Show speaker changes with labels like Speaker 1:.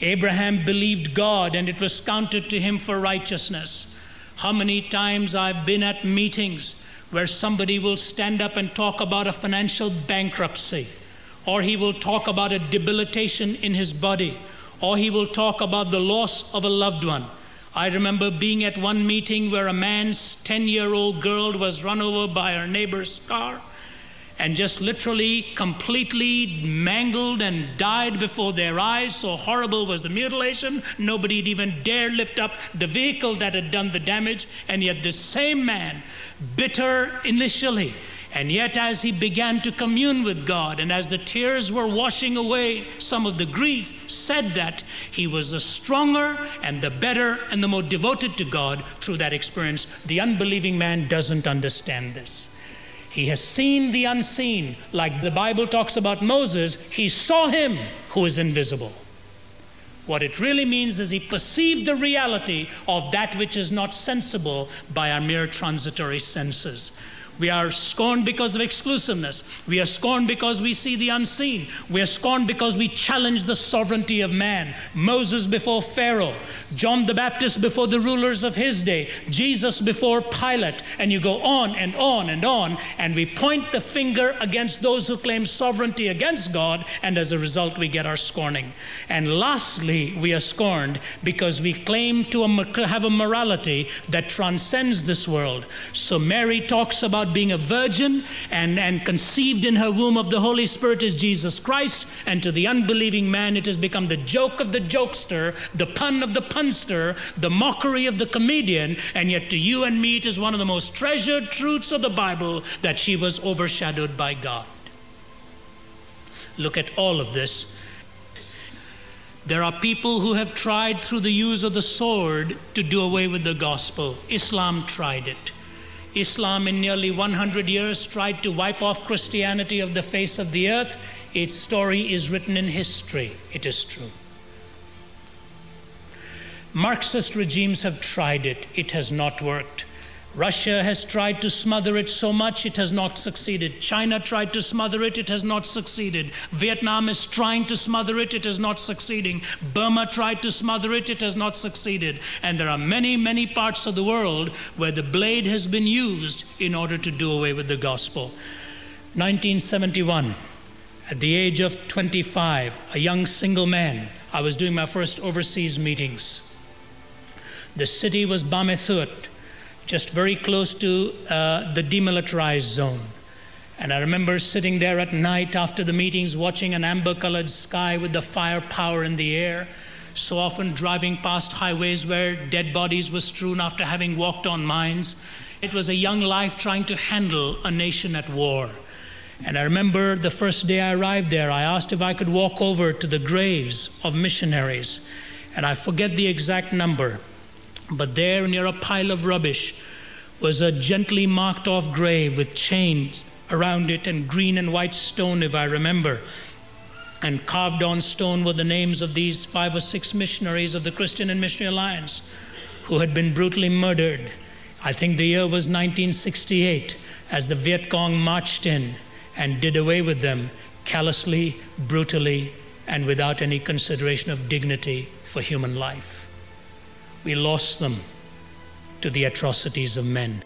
Speaker 1: Abraham believed God and it was counted to him for righteousness. How many times I've been at meetings where somebody will stand up and talk about a financial bankruptcy, or he will talk about a debilitation in his body, or he will talk about the loss of a loved one. I remember being at one meeting where a man's 10 year old girl was run over by her neighbor's car and just literally completely mangled and died before their eyes. So horrible was the mutilation, nobody'd even dare lift up the vehicle that had done the damage. And yet, this same man, bitter initially, and yet, as he began to commune with God, and as the tears were washing away some of the grief, said that he was the stronger and the better and the more devoted to God through that experience. The unbelieving man doesn't understand this. He has seen the unseen. Like the Bible talks about Moses, he saw him who is invisible. What it really means is he perceived the reality of that which is not sensible by our mere transitory senses. We are scorned because of exclusiveness. We are scorned because we see the unseen. We are scorned because we challenge the sovereignty of man. Moses before Pharaoh, John the Baptist before the rulers of his day, Jesus before Pilate, and you go on and on and on, and we point the finger against those who claim sovereignty against God, and as a result, we get our scorning. And lastly, we are scorned because we claim to have a morality that transcends this world. So Mary talks about about being a virgin and, and conceived in her womb of the Holy Spirit is Jesus Christ. And to the unbelieving man, it has become the joke of the jokester, the pun of the punster, the mockery of the comedian. And yet, to you and me, it is one of the most treasured truths of the Bible that she was overshadowed by God. Look at all of this. There are people who have tried through the use of the sword to do away with the gospel. Islam tried it. Islam, in nearly 100 years, tried to wipe off Christianity of the face of the earth. Its story is written in history. It is true. Marxist regimes have tried it, it has not worked. Russia has tried to smother it so much it has not succeeded. China tried to smother it, it has not succeeded. Vietnam is trying to smother it, it is not succeeding. Burma tried to smother it, it has not succeeded. And there are many, many parts of the world where the blade has been used in order to do away with the gospel. 1971, at the age of 25, a young single man, I was doing my first overseas meetings. The city was Ban Me Thuot just very close to uh, the demilitarized zone. And I remember sitting there at night after the meetings, watching an amber colored sky with the firepower in the air. So often driving past highways where dead bodies were strewn after having walked on mines. It was a young life trying to handle a nation at war. And I remember the first day I arrived there, I asked if I could walk over to the graves of missionaries. And I forget the exact number, but there, near a pile of rubbish, was a gently marked off grave with chains around it and green and white stone, if I remember. And carved on stone were the names of these five or six missionaries of the Christian and Missionary Alliance who had been brutally murdered. I think the year was 1968 as the Viet Cong marched in and did away with them callously, brutally, and without any consideration of dignity for human life we lost them to the atrocities of men.